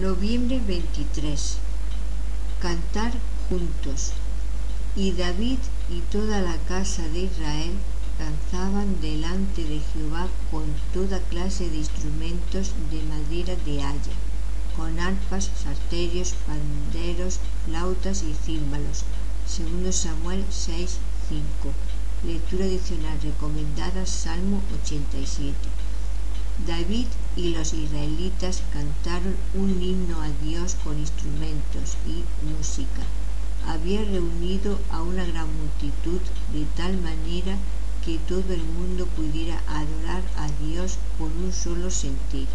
Noviembre 23. Cantar juntos. Y David y toda la casa de Israel cantaban delante de Jehová con toda clase de instrumentos de madera de haya, con arpas, sarterios, panderos, flautas y címbalos. Segundo Samuel 6, 5. Lectura adicional recomendada Salmo 87. David y los israelitas cantaron un himno a Dios con instrumentos y música. Había reunido a una gran multitud de tal manera que todo el mundo pudiera adorar a Dios con un solo sentir.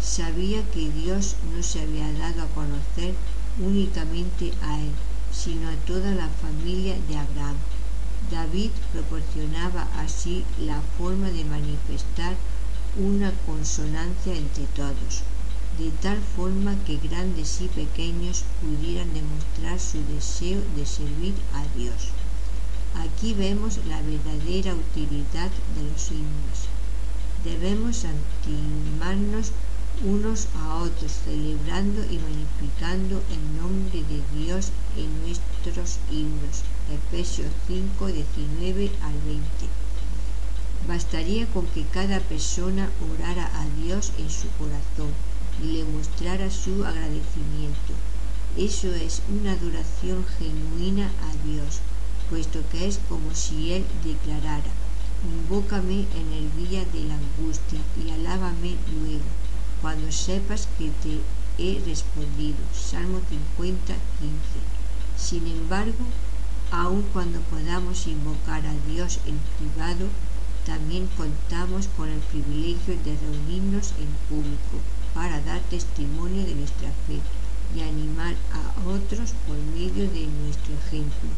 Sabía que Dios no se había dado a conocer únicamente a él, sino a toda la familia de Abraham. David proporcionaba así la forma de manifestar una consonancia entre todos, de tal forma que grandes y pequeños pudieran demostrar su deseo de servir a Dios. Aquí vemos la verdadera utilidad de los himnos. Debemos animarnos unos a otros, celebrando y magnificando el nombre de Dios en nuestros himnos. Efesios 5, 19 al 20. Bastaría con que cada persona orara a Dios en su corazón y le mostrara su agradecimiento. Eso es una adoración genuina a Dios, puesto que es como si Él declarara, invócame en el día de la angustia y alábame luego, cuando sepas que te he respondido. Salmo 50, 15. Sin embargo, aun cuando podamos invocar a Dios en privado, también contamos con el privilegio de reunirnos en público para dar testimonio de nuestra fe y animar a otros por medio de nuestro ejemplo.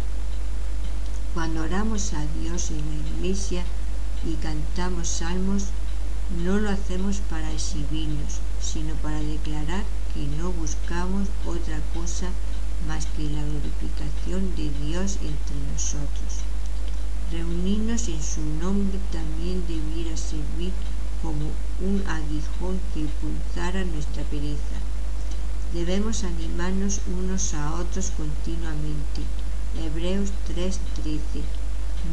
Cuando oramos a Dios en la iglesia y cantamos salmos, no lo hacemos para exhibirnos, sino para declarar que no buscamos otra cosa más que la glorificación de Dios entre nosotros. Reunirnos en su nombre también debiera servir como un aguijón que pulsara nuestra pereza. Debemos animarnos unos a otros continuamente. Hebreos 3:13.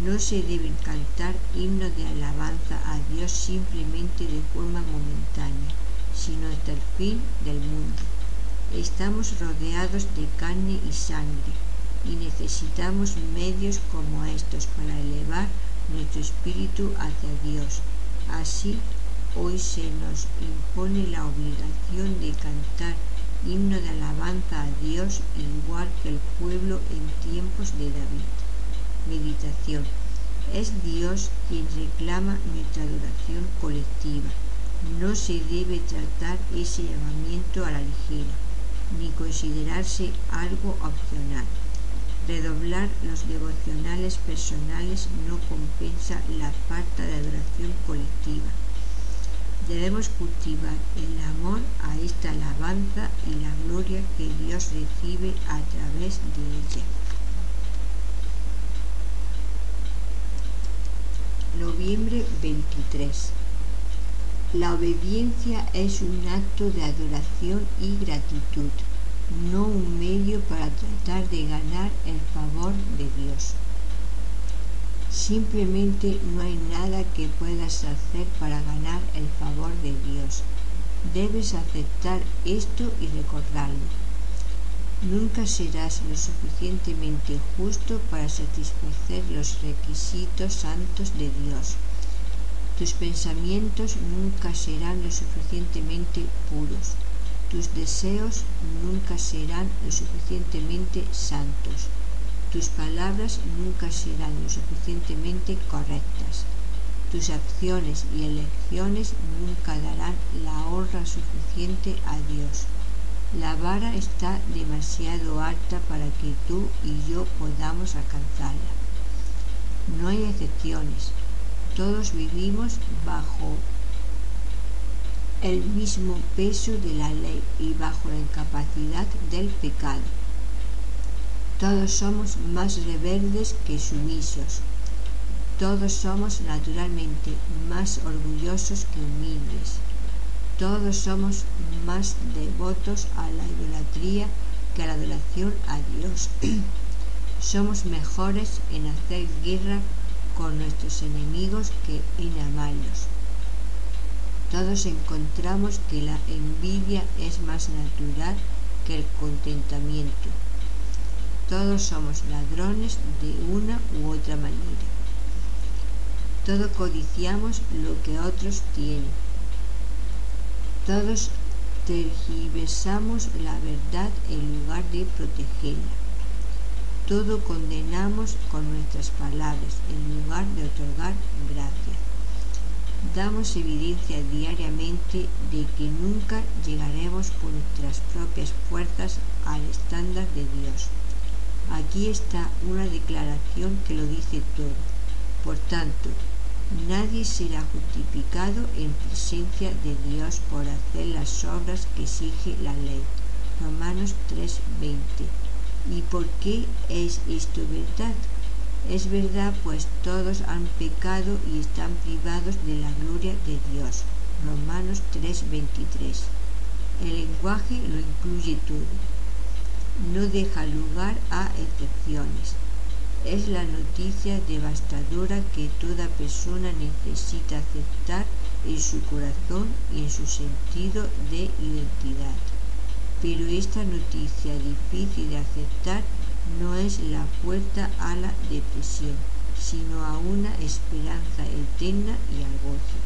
No se deben cantar himnos de alabanza a Dios simplemente de forma momentánea, sino hasta el fin del mundo. Estamos rodeados de carne y sangre y necesitamos medios como estos para elevar nuestro espíritu hacia Dios. Así, hoy se nos impone la obligación de cantar himno de alabanza a Dios igual que el pueblo en tiempos de David. Meditación. Es Dios quien reclama nuestra adoración colectiva. No se debe tratar ese llamamiento a la ligera, ni considerarse algo opcional. Redoblar los devocionales personales no compensa la falta de adoración colectiva. Debemos cultivar el amor a esta alabanza y la gloria que Dios recibe a través de ella. Noviembre 23. La obediencia es un acto de adoración y gratitud no un medio para tratar de ganar el favor de Dios. Simplemente no hay nada que puedas hacer para ganar el favor de Dios. Debes aceptar esto y recordarlo. Nunca serás lo suficientemente justo para satisfacer los requisitos santos de Dios. Tus pensamientos nunca serán lo suficientemente puros tus deseos nunca serán lo suficientemente santos. Tus palabras nunca serán lo suficientemente correctas. Tus acciones y elecciones nunca darán la honra suficiente a Dios. La vara está demasiado alta para que tú y yo podamos alcanzarla. No hay excepciones. Todos vivimos bajo el mismo peso de la ley y bajo la incapacidad del pecado. Todos somos más rebeldes que sumisos. Todos somos naturalmente más orgullosos que humildes. Todos somos más devotos a la idolatría que a la adoración a Dios. somos mejores en hacer guerra con nuestros enemigos que en amarlos. Todos encontramos que la envidia es más natural que el contentamiento. Todos somos ladrones de una u otra manera. Todos codiciamos lo que otros tienen. Todos tergiversamos la verdad en lugar de protegerla. Todo condenamos con nuestras palabras en lugar de otorgar gracia. Damos evidencia diariamente de que nunca llegaremos por nuestras propias fuerzas al estándar de Dios. Aquí está una declaración que lo dice todo. Por tanto, nadie será justificado en presencia de Dios por hacer las obras que exige la ley. Romanos 3:20. ¿Y por qué es esto verdad? Es verdad, pues todos han pecado y están privados de la gloria de Dios. Romanos 3:23. El lenguaje lo incluye todo no deja lugar a excepciones. Es la noticia devastadora que toda persona necesita aceptar en su corazón y en su sentido de identidad. Pero esta noticia difícil de aceptar no es la puerta a la depresión, sino a una esperanza eterna y al gozo.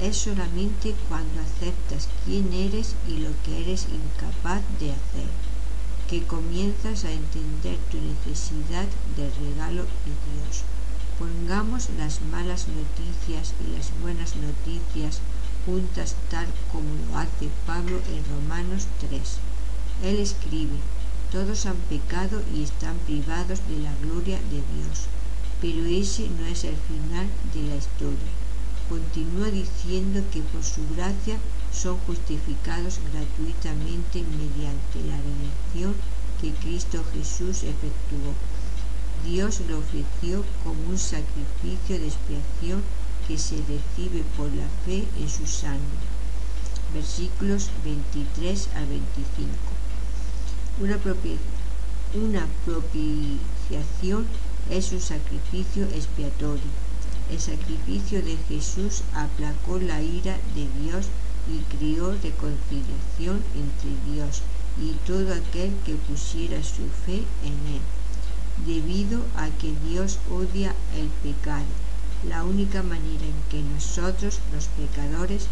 Es solamente cuando aceptas quién eres y lo que eres incapaz de hacer que comienzas a entender tu necesidad del regalo de Dios. Pongamos las malas noticias y las buenas noticias juntas tal como lo hace Pablo en Romanos 3. Él escribe, todos han pecado y están privados de la gloria de Dios, pero ese no es el final de la historia. Continúa diciendo que por su gracia son justificados gratuitamente mediante la redención que Cristo Jesús efectuó. Dios lo ofreció como un sacrificio de expiación que se recibe por la fe en su sangre. Versículos 23 al 25. Una, propiciación es un sacrificio expiatorio. El sacrificio de Jesús aplacó la ira de Dios y crió reconciliación entre Dios y todo aquel que pusiera su fe en él, debido a que Dios odia el pecado. La única manera en que nosotros, los pecadores,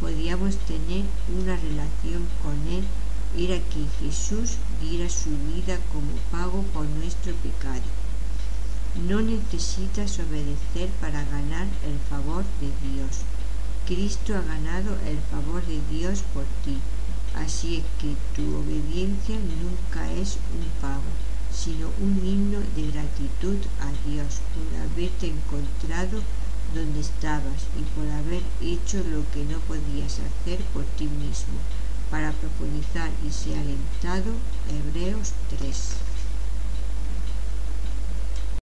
podíamos tener una relación con Él era que Jesús diera su vida como pago por nuestro pecado. No necesitas obedecer para ganar el favor de Dios. Cristo ha ganado el favor de Dios por ti. Así es que tu obediencia nunca es un pago, sino un himno de gratitud a Dios por haberte encontrado donde estabas y por haber hecho lo que no podías hacer por ti mismo. Para profundizar y ser alentado, Hebreos 3.